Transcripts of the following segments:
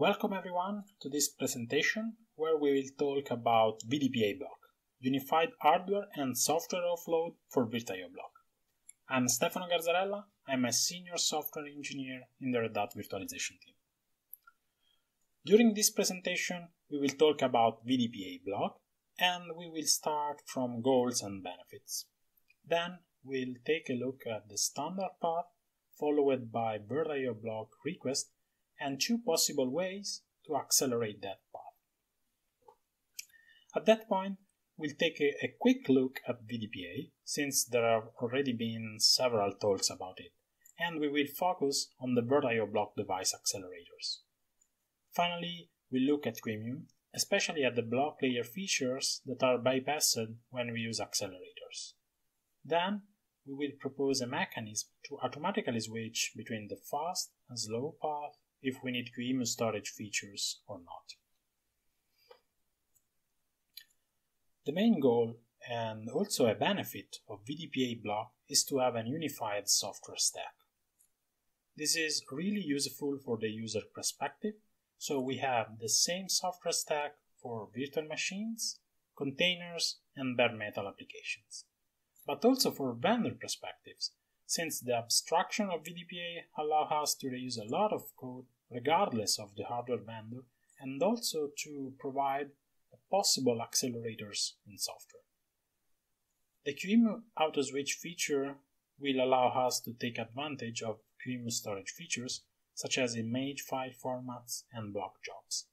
Welcome everyone to this presentation where we will talk about VDPA block, Unified Hardware and Software Offload for VirtIO block. I'm Stefano Garzarella, I'm a senior software engineer in the Red Hat virtualization team. During this presentation, we will talk about VDPA block and we will start from goals and benefits. Then we'll take a look at the standard path followed by VirtIO block request and two possible ways to accelerate that path. At that point, we'll take a, a, quick look at VDPA, since there have already been several talks about it, and we will focus on the VirtIO block device accelerators. Finally, we'll look at QEMU, especially at the block layer features that are bypassed when we use accelerators. Then, we will propose a mechanism to automatically switch between the fast and slow path if we need QEMU storage features or not. The main goal and also a benefit of VDPA block is to have an unified software stack. This is really useful for the user perspective, so we have the same software stack for virtual machines, containers, and bare metal applications, but also for vendor perspectives, since the abstraction of VDPA allows us to reuse a lot of code regardless of the hardware vendor and also to provide possible accelerators in software. The QEMU auto switch feature will allow us to take advantage of QEMU storage features such as image file formats and block jobs.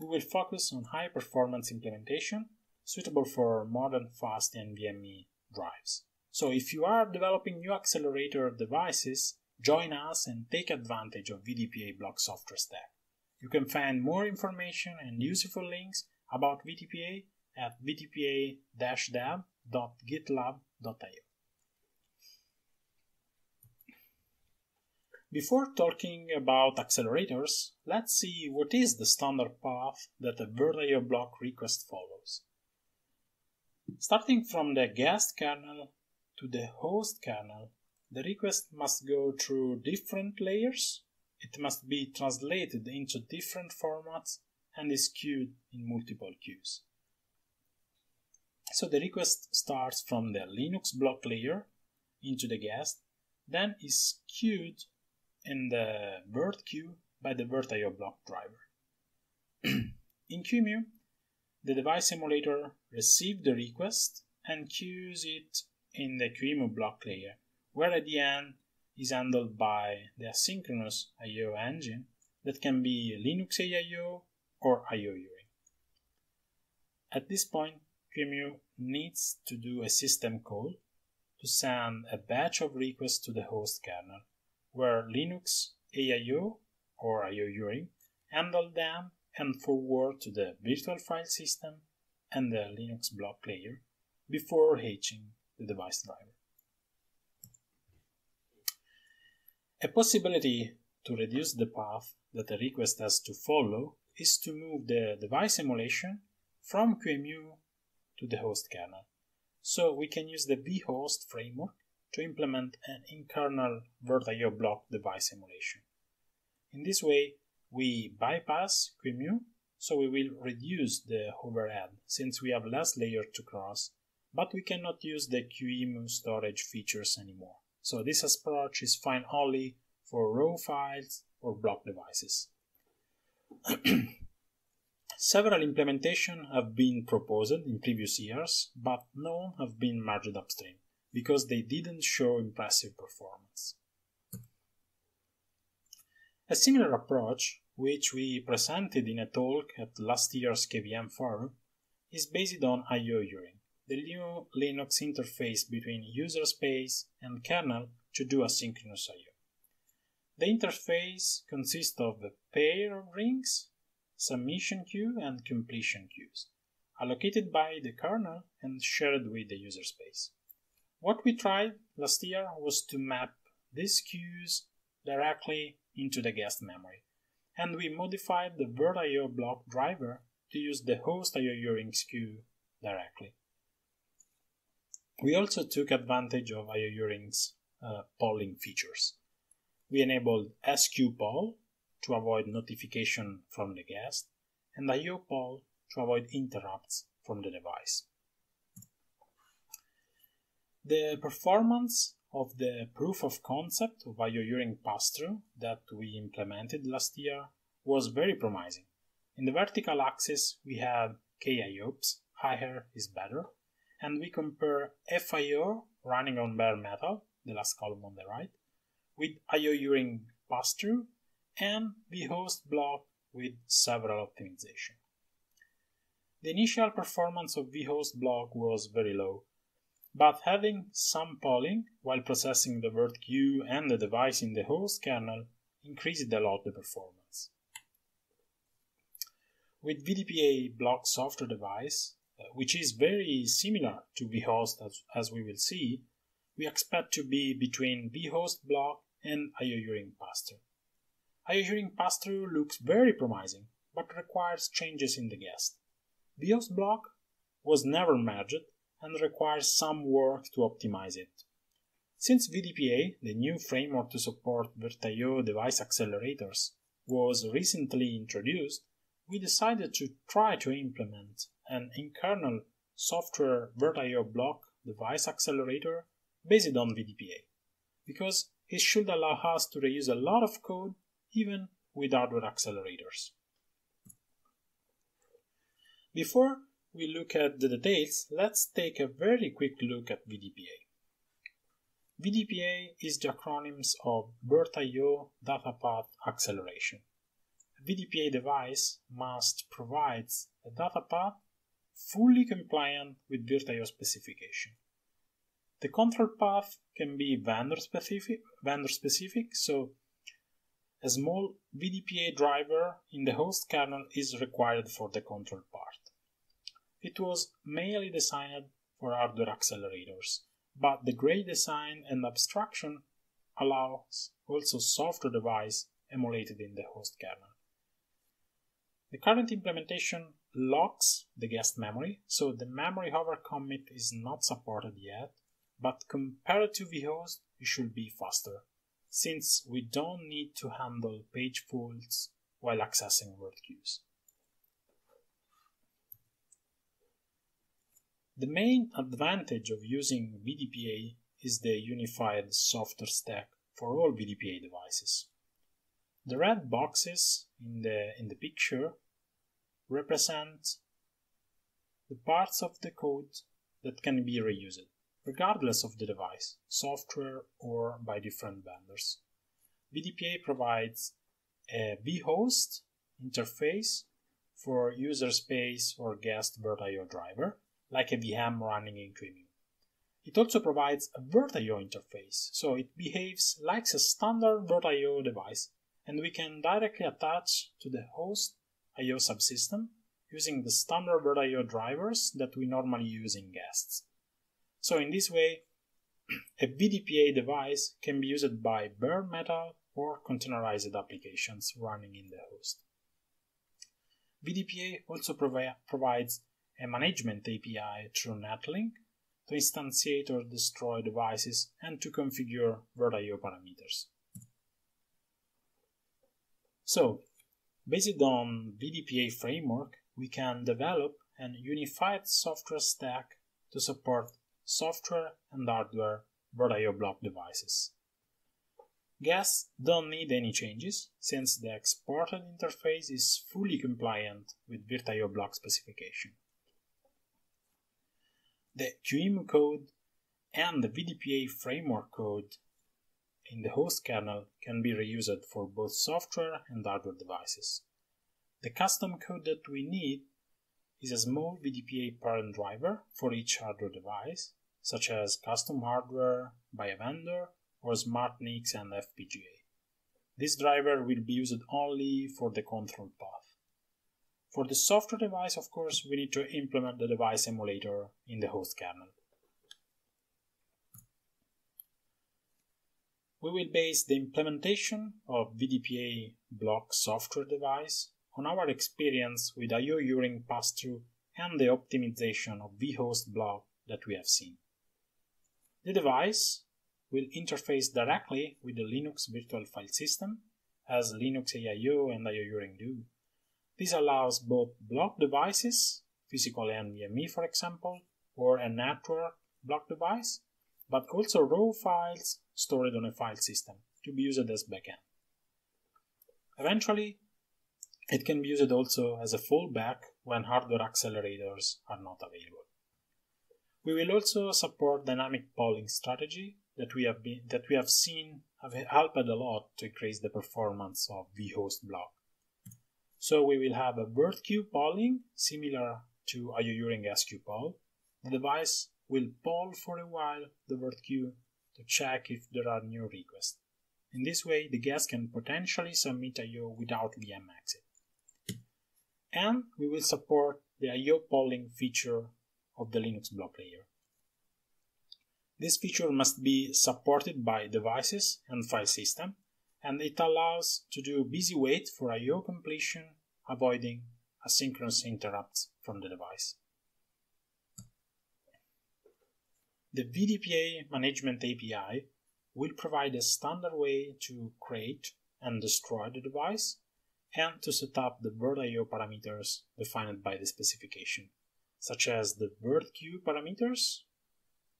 We will focus on high performance implementation suitable for modern fast NVMe drives. So if you are developing new accelerator devices, join us and take advantage of VDPA block software stack. You can find more information and useful links about VDPA at vdpa-dev.gitlab.io. Before talking about accelerators, let's see what is the standard path that a VirtIO block request follows. Starting from the guest kernel to the host kernel, the request must go through different layers, it must be translated into different formats, and is queued in multiple queues. So the request starts from the Linux block layer into the guest, then is queued in the virt queue by the VirtIO block driver. in QEMU, the device emulator receives the request and queues it in the QEMU block layer, where at the end is handled by the asynchronous I.O. engine that can be Linux AIO or IOUring. At this point, QEMU needs to do a system call to send a batch of requests to the host kernel, where Linux AIO or IOUring handle them and forward to the virtual file system and the Linux block layer before hatching the device driver. A possibility to reduce the path that a request has to follow is to move the device emulation from QEMU to the host kernel. So we can use the vhost framework to implement an in-kernel VirtIO block device emulation. In this way, we bypass QEMU, so we will reduce the overhead since we have less layers to cross, but we cannot use the QEMU storage features anymore. So this approach is fine only for raw files or block devices. Several implementations have been proposed in previous years, but none have been merged upstream because they didn't show impressive performance. A similar approach, which we presented in a talk at last year's KVM forum, is based on IO IOUring the new Linux interface between user space and kernel to do asynchronous I.O. The interface consists of a pair of rings, submission queue and completion queues, allocated by the kernel and shared with the user space. What we tried last year was to map these queues directly into the guest memory, and we modified the VirtIO block driver to use the host IOUring queue directly. We also took advantage of IOUring's uh, polling features. We enabled SQ poll to avoid notification from the guest, and IO poll to avoid interrupts from the device. The performance of the proof of concept of IO Uring pass-through that we implemented last year was very promising. In the vertical axis, we have KIOPS, higher is better, and we compare FIO running on bare metal, the last column on the right, with IO Uring pass-through and vhost block with several optimization. The initial performance of vhost block was very low, but having some polling while processing the virt queue and the device in the host kernel increased a lot the performance. With VDPA block software device, Uh, which is very similar to vhost as, as we will see, we expect to be between vhost block and IO Uring pass-through. IO Uring pass-through looks very promising, but requires changes in the guest. vhost block was never merged and requires some work to optimize it. Since VDPA, the new framework to support VirtIO device accelerators, was recently introduced, we decided to try to implement an in-kernel software VirtIO block device accelerator based on VDPA, because it should allow us to reuse a lot of code even with hardware accelerators. Before we look at the details, let's take a very quick look at VDPA. VDPA is the acronyms of VirtIO Data Path Acceleration. A VDPA device must provide a data path fully compliant with VirtIO specification. The control path can be vendor specific, vendor specific, so a small VDPA driver in the host kernel is required for the control part. It was mainly designed for hardware accelerators, but the gray design and abstraction allows also software device emulated in the host kernel. The current implementation locks the guest memory, so the memory over commit is not supported yet, but compared to vhost, it should be faster, since we don't need to handle page faults while accessing virt queues. The main advantage of using VDPA is the unified software stack for all VDPA devices. The red boxes in the, in the picture represent the parts of the code that can be reused, regardless of the device, software or by different vendors. VDPA provides a vhost interface for user space or guest VirtIO driver like a VM running in QEMU. It also provides a VirtIO interface, so it behaves like a standard VirtIO device, and we can directly attach to the host IO subsystem using the standard VirtIO drivers that we normally use in guests. So in this way, a VDPA device can be used by bare metal or containerized applications running in the host. VDPA also provi- provides a management API through Netlink to instantiate or destroy devices and to configure VirtIO parameters. So, based on VDPA framework, we can develop an unified software stack to support software and hardware VirtIO block devices. Guests don't need any changes since the exported interface is fully compliant with VirtIO block specification. The QEMU code and the VDPA framework code in the host kernel can be reused for both software and hardware devices. The custom code that we need is a small VDPA parent driver for each hardware device, such as custom hardware by a vendor or SmartNICs and FPGA. This driver will be used only for the control path. For the software device, of course, we need to implement the device emulator in the host kernel. We will base the implementation of VDPA block software device on our experience with IO Uring pass-through and the optimization of vhost block that we have seen. The device will interface directly with the Linux virtual file system as Linux AIO and IOUring do. This allows both block devices, physical NVMe for example, or a network block device, but also raw files stored on a file system to be used as backend. Eventually, it can be used also as a fallback when hardware accelerators are not available. We will also support dynamic polling strategy that we have been that we have seen have helped a lot to increase the performance of vhost block. So we will have a virt queue polling similar to IOUring sqpoll. The device will poll for a while the virt queue to check if there are new requests. In this way, the guest can potentially submit a I.O. without VM exit and we will support the I.O. polling feature of the Linux block layer. This feature must be supported by devices and file system, and it allows to do busy wait for I.O. completion, avoiding asynchronous interrupts from the device. The VDPA Management API will provide a standard way to create and destroy the device and to set up the VirtIO parameters defined by the specification, such as the virt queue parameters,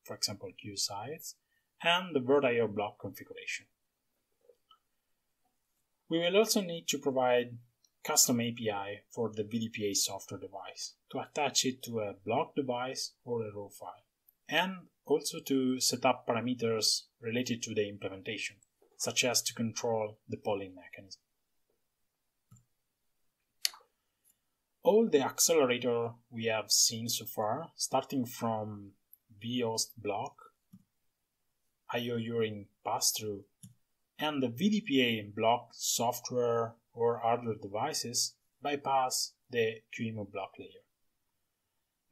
for example queue size, and the VirtIO block configuration. We will also need to provide custom API for the VDPA software device to attach it to a block device or a raw file, and also to set up parameters related to the implementation, such as to control the polling mechanism. all the accelerator we have seen so far, starting from vhost block, IOUring pass-through, and the VDPA block software or hardware devices bypass the QEMU block layer.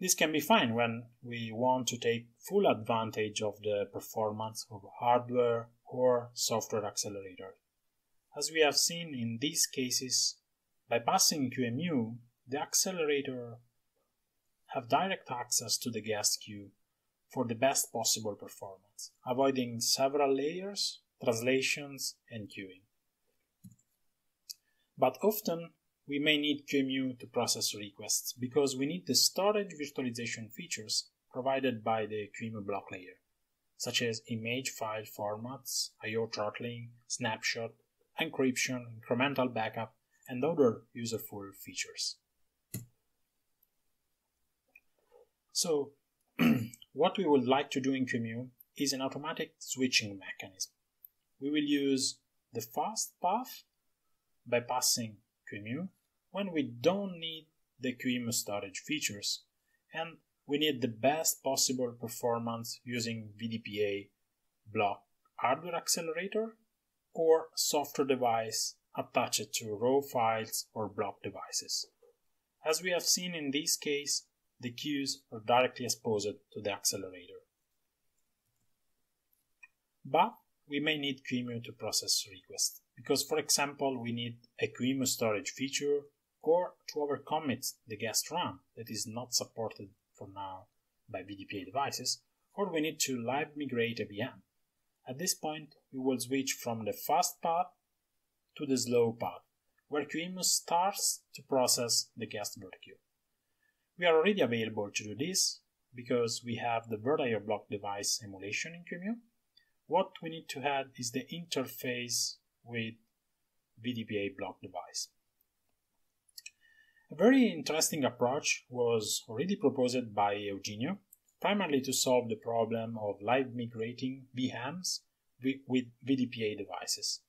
This can be fine when we want to take full advantage of the performance of hardware or software accelerator. As we have seen in these cases, bypassing QEMU the accelerator have direct access to the guest queue for the best possible performance, avoiding several layers, translations, and queuing. But often we may need QEMU to process requests because we need the storage virtualization features provided by the QEMU block layer, such as image file formats, I/O throttling, snapshot, encryption, incremental backup, and other useful features. So what we would like to do in QEMU is an automatic switching mechanism. We will use the fast path by passing QEMU when we don't need the QEMU storage features and we need the best possible performance using VDPA block hardware accelerator or software device attached to raw files or block devices. As we have seen in this case, the queues are directly exposed to the accelerator. But we may need QEMU to process requests, because for example we need a QEMU storage feature or to overcommit the guest RAM that is not supported for now by VDPA devices, or we need to live migrate a VM. At this point, we will switch from the fast path to the slow path, where QEMU starts to process the guest queue. We are already available to do this because we have the VirtIO block device emulation in QEMU. What we need to add is the interface with VDPA block device. A very interesting approach was already proposed by Eugenio, primarily to solve the problem of live migrating VMs with VDPA devices.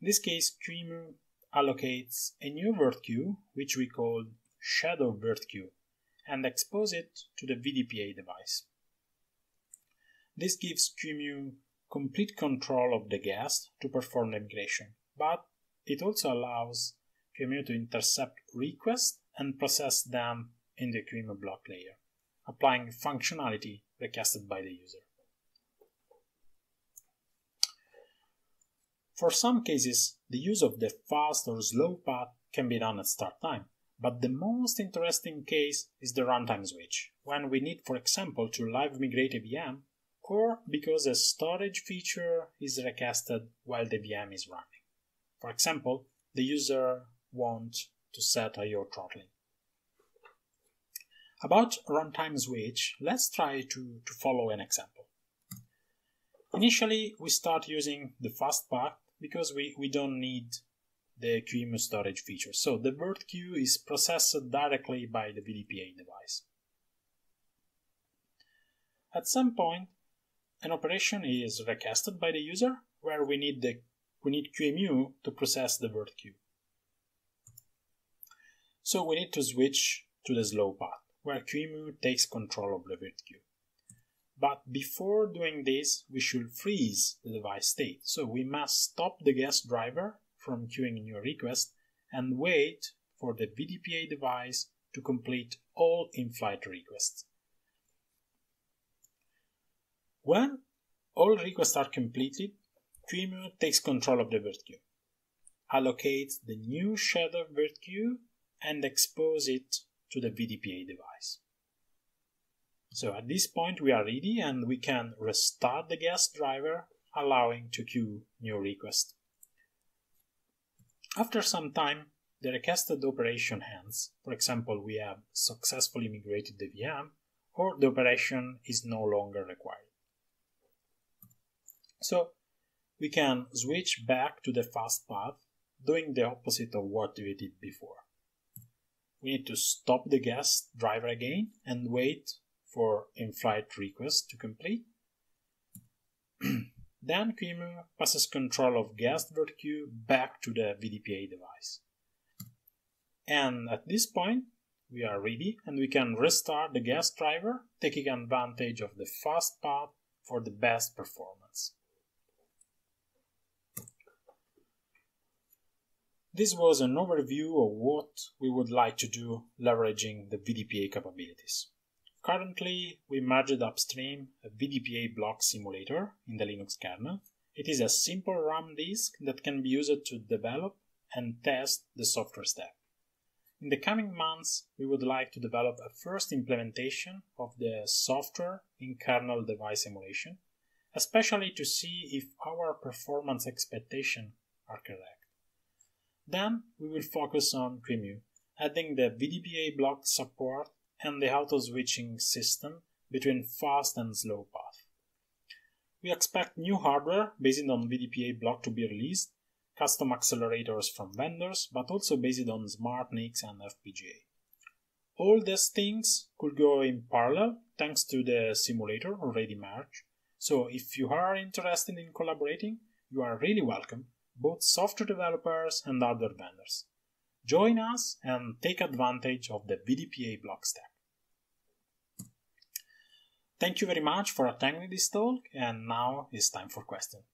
In this case, QEMU allocates a new virt queue, which we call shadow virt queue and expose it to the VDPA device. This gives QEMU complete control of the guest to perform the migration, but it also allows QEMU to intercept requests and process them in the QEMU block layer, applying functionality requested by the user. For some cases, the use of the fast or slow path can be done at start time, but the most interesting case is the runtime switch, when we need, for example, to live migrate a VM, or because a storage feature is requested while the VM is running. For example, the user wants to set a IO throttling. About runtime switch, let's try to, to follow an example. Initially, we start using the fast path because we, we don't need the QEMU storage feature. So the virt queue is processed directly by the VDPA device. At some point, an operation is requested by the user where we need the we need QEMU to process the virt queue. So we need to switch to the slow path, where QEMU takes control of the virt queue. But before doing this, we should freeze the device state. So we must stop the guest driver from queuing new request and wait for the VDPA device to complete all in-flight requests. When all requests are completed, QEMU takes control of the queue, allocates the new shadow queue, and exposes it to the VDPA device. So at this point we are ready and we can restart the guest driver, allowing to queue new request. After some time, the requested operation ends. For example, we have successfully migrated the VM, or the operation is no longer required. So we can switch back to the fast path, doing the opposite of what we did before. We need to stop the guest driver again and wait for in-flight request to complete. then QEMU passes control of guest queue back to the VDPA device. And at this point, we are ready and we can restart the guest driver, taking advantage of the fast path for the best performance. This was an overview of what we would like to do leveraging the VDPA capabilities. Currently, we merged upstream a VDPA block simulator in the Linux kernel. It is a simple RAM disk that can be used to develop and test the software stack. In the coming months, we would like to develop a first implementation of the software in kernel device emulation, especially to see if our performance expectations are correct. Then we will focus on QEMU, adding the VDPA block support and the auto switching system between fast and slow path. We expect new hardware based on VDPA block to be released, custom accelerators from vendors, but also based on SmartNICs and FPGA. All these things could go in parallel thanks to the simulator already merged. So if you are interested in collaborating, you are really welcome both software developers and other vendors. Join us and take advantage of the VDPA block stack. Thank you very much for attending this talk, and now it's time for questions.